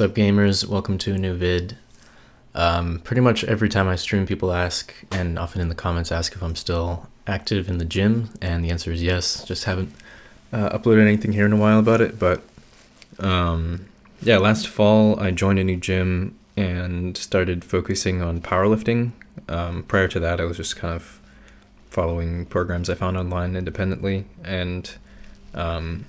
What's up gamers, welcome to a new vid. Um, pretty much every time I stream people ask, and often in the comments ask if I'm still active in the gym, and the answer is yes, just haven't uh, uploaded anything here in a while about it, but um, yeah, last fall I joined a new gym and started focusing on powerlifting. Um, prior to that I was just kind of following programs I found online independently, and um,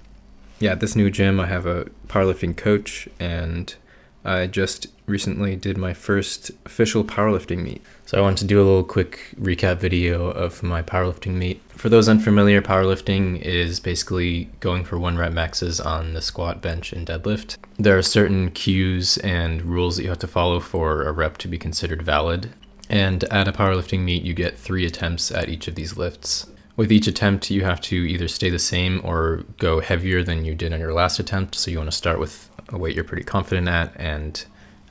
yeah, at this new gym, I have a powerlifting coach, and I just recently did my first official powerlifting meet. So I wanted to do a little quick recap video of my powerlifting meet. For those unfamiliar, powerlifting is basically going for one rep maxes on the squat, bench, and deadlift. There are certain cues and rules that you have to follow for a rep to be considered valid. And at a powerlifting meet, you get three attempts at each of these lifts. With each attempt, you have to either stay the same or go heavier than you did on your last attempt. So you want to start with a weight you're pretty confident at, and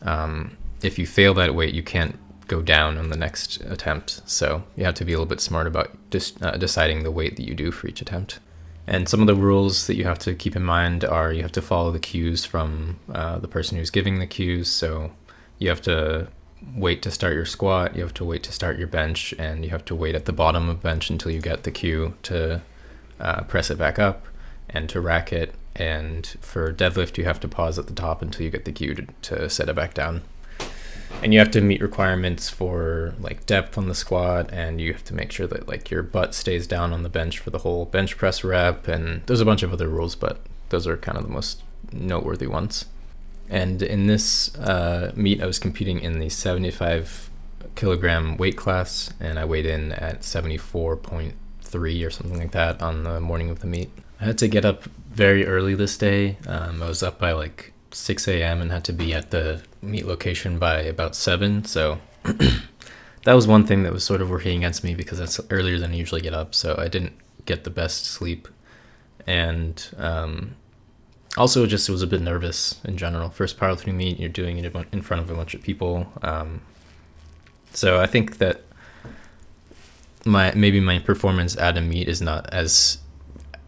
um, if you fail that weight, you can't go down on the next attempt. So you have to be a little bit smart about just uh, deciding the weight that you do for each attempt. And some of the rules that you have to keep in mind are you have to follow the cues from uh, the person who's giving the cues. So you have to wait to start your squat, you have to wait to start your bench, and you have to wait at the bottom of bench until you get the cue to uh, press it back up and to rack it. And for deadlift, you have to pause at the top until you get the cue to, to set it back down. And you have to meet requirements for like depth on the squat, and you have to make sure that like your butt stays down on the bench for the whole bench press rep. And there's a bunch of other rules, but those are kind of the most noteworthy ones. And in this uh, meet, I was competing in the 75 kilogram weight class, and I weighed in at 74.3 or something like that on the morning of the meet. I had to get up very early this day. Um, I was up by like 6 a.m. and had to be at the meet location by about 7. So that was one thing that was sort of working against me because that's earlier than I usually get up. So I didn't get the best sleep. And um, also just was a bit nervous in general. First powerlifting meet, you're doing it in front of a bunch of people. Um, so I think that my maybe my performance at a meet is not as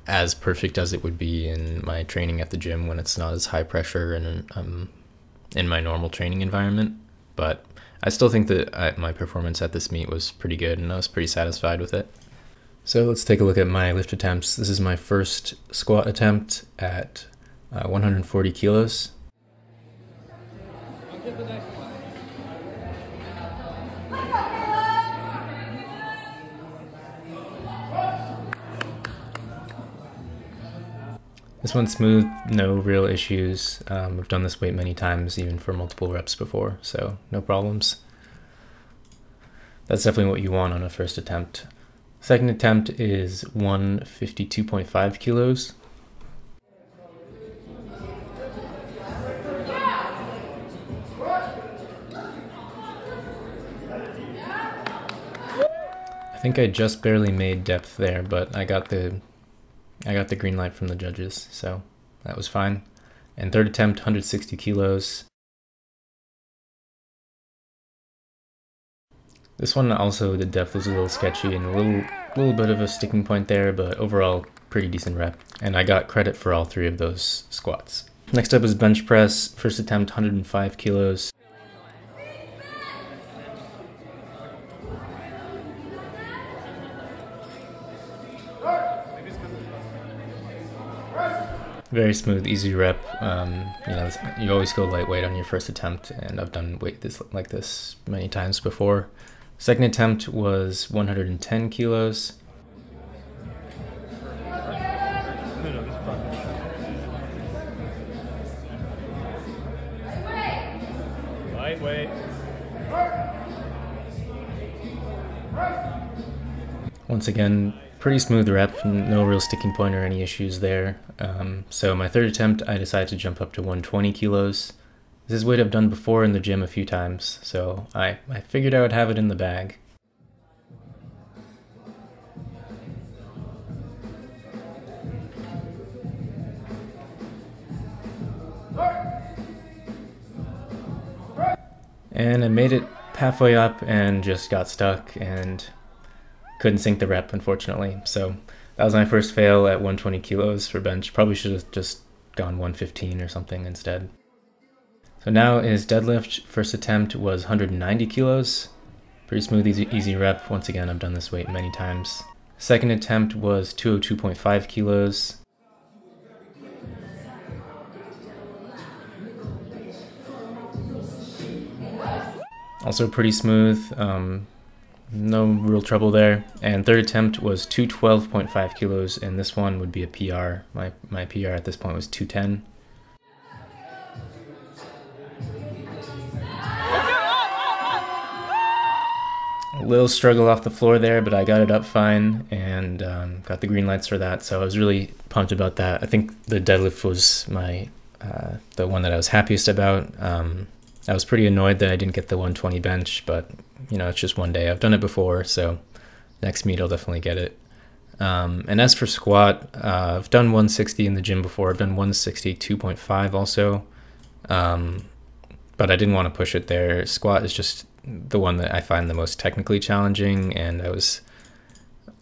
as perfect as it would be in my training at the gym when it's not as high pressure and um, in my normal training environment. But I still think that I, my performance at this meet was pretty good and I was pretty satisfied with it. So let's take a look at my lift attempts. This is my first squat attempt at uh, 140 kilos. This one's smooth, no real issues. Um, I've done this weight many times, even for multiple reps before, so no problems. That's definitely what you want on a first attempt. Second attempt is 152.5 kilos. Think I just barely made depth there, but I got the I got the green light from the judges, so that was fine. And third attempt, 160 kilos. This one also, the depth was a little sketchy and a little, little bit of a sticking point there, but overall, pretty decent rep. And I got credit for all three of those squats. Next up is bench press. First attempt, 105 kilos. Very smooth, easy rep. Um, you know, you always go lightweight on your first attempt, and I've done weight this like this many times before. Second attempt was 110 kilos. Lightweight. Once again, pretty smooth rep, no real sticking point or any issues there. Um, so my third attempt, I decided to jump up to 120 kilos. This is weight I've done before in the gym a few times, so I, I figured I would have it in the bag. And I made it halfway up and just got stuck and couldn't sink the rep, unfortunately. So that was my first fail at 120 kilos for bench. Probably should have just gone 115 or something instead. So now his deadlift first attempt was 190 kilos. Pretty smooth, easy, easy rep. Once again, I've done this weight many times. Second attempt was 202.5 kilos. Also pretty smooth, um, no real trouble there. And third attempt was 212.5 kilos, and this one would be a PR. My, my PR at this point was 210. A little struggle off the floor there, but I got it up fine and um, got the green lights for that. So I was really pumped about that. I think the deadlift was my uh, the one that I was happiest about. Um, I was pretty annoyed that I didn't get the 120 bench, but you know, it's just one day. I've done it before, so next meet I'll definitely get it. Um, and as for squat, uh, I've done 160 in the gym before. I've done 162.5 also, um, but I didn't want to push it there. Squat is just the one that I find the most technically challenging, and I was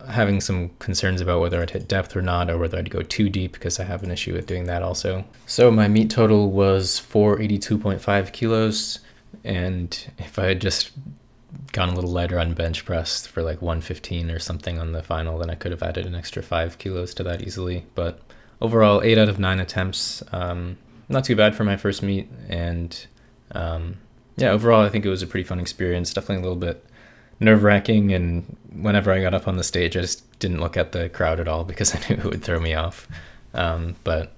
having some concerns about whether I'd hit depth or not, or whether I'd go too deep because I have an issue with doing that also. So my meet total was 482.5 kilos, and if I had just gone a little lighter on bench press for like 115 or something on the final, then I could have added an extra five kilos to that easily. But overall, eight out of nine attempts, um, not too bad for my first meet, and um, yeah, overall, I think it was a pretty fun experience. Definitely a little bit nerve wracking. And whenever I got up on the stage, I just didn't look at the crowd at all because I knew it would throw me off. Um, but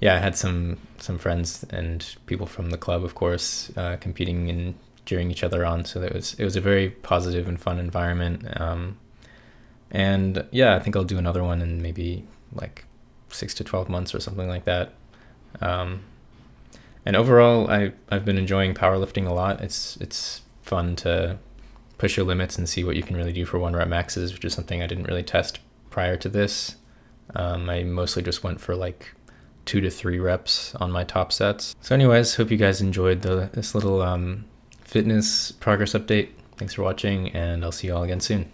yeah, I had some some friends and people from the club, of course, uh, competing and cheering each other on. So it was it was a very positive and fun environment. Um, and yeah, I think I'll do another one in maybe like six to twelve months or something like that. Um, and overall, I I've been enjoying powerlifting a lot. It's it's fun to push your limits and see what you can really do for one rep maxes, which is something I didn't really test prior to this. Um, I mostly just went for like two to three reps on my top sets. So, anyways, hope you guys enjoyed the this little um, fitness progress update. Thanks for watching, and I'll see you all again soon.